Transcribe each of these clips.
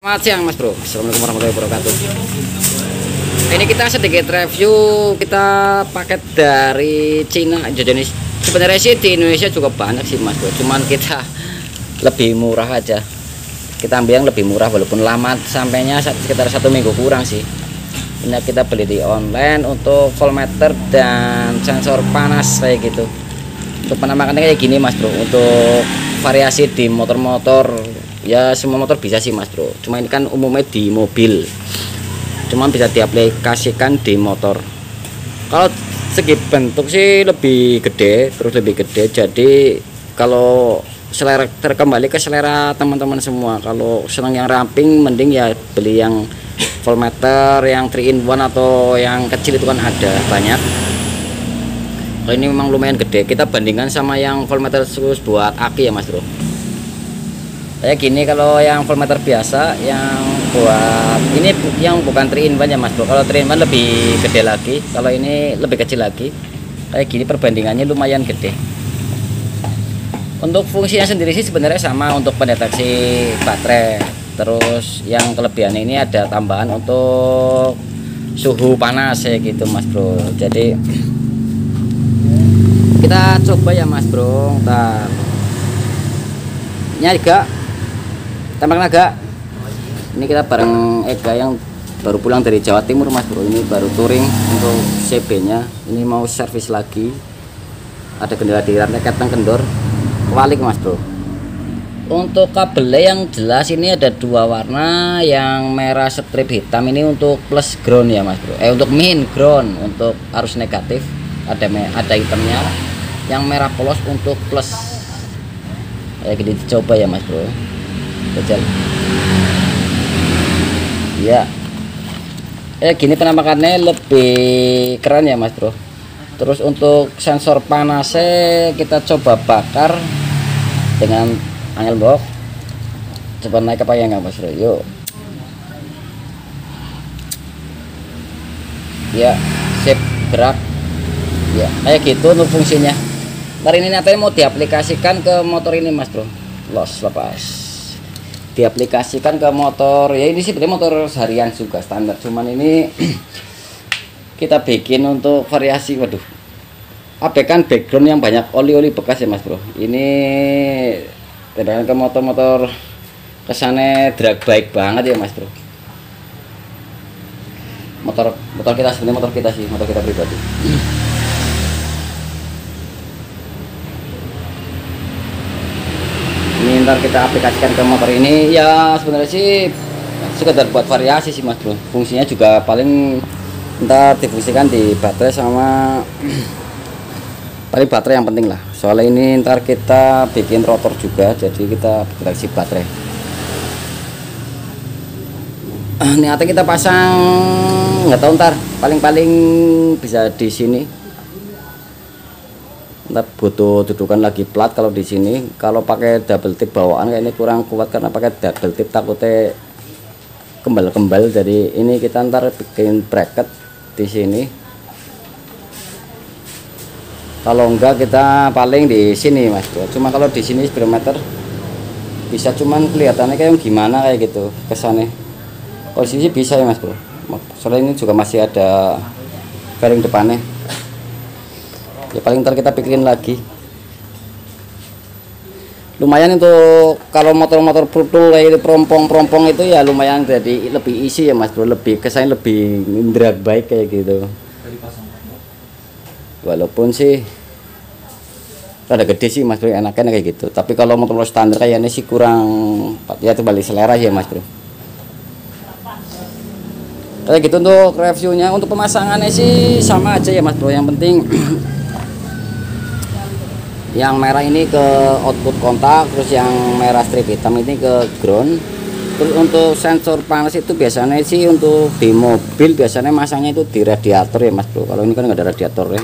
Selamat siang Mas Bro. Assalamualaikum warahmatullahi wabarakatuh. Ini kita sedikit review kita paket dari Cina jenis sebenarnya sih di Indonesia juga banyak sih Mas Bro. Cuman kita lebih murah aja. Kita ambil yang lebih murah walaupun lama sampainya sekitar satu minggu kurang sih. Ini kita beli di online untuk voltmeter dan sensor panas kayak gitu. Untuk penampakannya kayak gini Mas Bro. Untuk variasi di motor-motor ya semua motor bisa sih mas bro. Cuma ini kan umumnya di mobil. Cuma bisa diaplikasikan di motor. Kalau segi bentuk sih lebih gede terus lebih gede. Jadi kalau selera terkembali ke selera teman-teman semua. Kalau senang yang ramping mending ya beli yang voltmeter yang 3 in 1 atau yang kecil itu kan ada banyak. Kalau ini memang lumayan gede kita bandingkan sama yang voltmeter khusus buat aki ya mas bro kayak gini kalau yang full meter biasa yang buat ini yang bukan 3 in ya mas bro kalau 3 in lebih gede lagi kalau ini lebih kecil lagi. Kayak gini perbandingannya lumayan gede. Untuk fungsinya sendiri sih sebenarnya sama untuk pendeteksi baterai. Terus yang kelebihan ini ada tambahan untuk suhu panas ya gitu mas bro. Jadi kita coba ya mas bro. Ntar ini agak Tambang Naga. Ini kita bareng Ega yang baru pulang dari Jawa Timur Mas Bro. Ini baru touring untuk CB-nya. Ini mau servis lagi. Ada kendala di rantai ketang kendor. Kebalik Mas Bro. Untuk kabelnya yang jelas ini ada dua warna, yang merah strip hitam ini untuk plus ground ya Mas Bro. Eh untuk main ground untuk arus negatif ada ada hitamnya. Yang merah polos untuk plus. Ya gini dicoba ya Mas Bro kecil ya. Eh gini penampakannya lebih keren ya mas bro. Terus untuk sensor panasnya kita coba bakar dengan angel box. Coba naik apa ya nggak mas bro? Yuk. Ya sip gerak. Ya kayak gitu untuk fungsinya. Ntar ini nanti mau diaplikasikan ke motor ini mas bro. Los lepas diaplikasikan ke motor. Ya ini sih motor harian juga standar. Cuman ini kita bikin untuk variasi waduh. Apa kan background yang banyak oli-oli bekas ya mas bro? Ini tembakan ke motor-motor ke sana drag baik banget ya mas bro? Motor motor kita sebenarnya motor kita sih motor kita pribadi ini ntar kita aplikasikan ke motor ini. Ya sebenarnya sih sekedar buat variasi sih mas bro. Fungsinya juga paling ntar difungsikan di baterai sama paling baterai yang penting lah. Soalnya ini ntar kita bikin rotor juga jadi kita proteksi baterai. Niatnya kita pasang nggak tahu ntar. Paling-paling bisa di sini Ntar butuh dudukan lagi plat kalau di sini. Kalau pakai double tip bawaan kayak ini kurang kuat karena pakai double tip takutnya kembal-kembal. Jadi ini kita ntar bikin bracket di sini. Kalau enggak kita paling di sini mas bro. Cuma kalau di sini speedometer bisa cuman kelihatannya kayak gimana kayak gitu kesannya. Sini bisa ya mas bro. Soalnya ini juga masih ada fairing depannya ya paling ntar kita pikirin lagi. Lumayan untuk kalau motor-motor brutal kayak itu perompong-perompong itu ya lumayan jadi lebih isi ya mas bro. Lebih kesan lebih indra baik kayak gitu. Walaupun sih ada gede sih mas bro. Enaknya kayak gitu. Tapi kalau motor standar kayaknya sih kurang ya itu balik selera ya mas bro. Kayak gitu untuk reviewnya. Untuk pemasangannya sih sama aja ya mas bro. Yang penting yang merah ini ke output kontak terus yang merah strip hitam ini ke ground. Terus untuk sensor panas itu biasanya sih untuk di mobil biasanya masangnya itu di radiator ya mas bro. Kalau ini kan nggak ada radiator ya.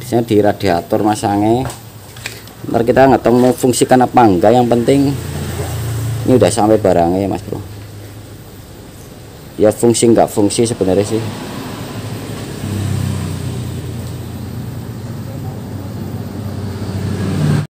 Biasanya di radiator masangnya. Ntar kita nggak tahu mau fungsikan apa enggak yang penting ini udah sampai barangnya ya mas bro. Ya fungsi nggak fungsi sebenarnya sih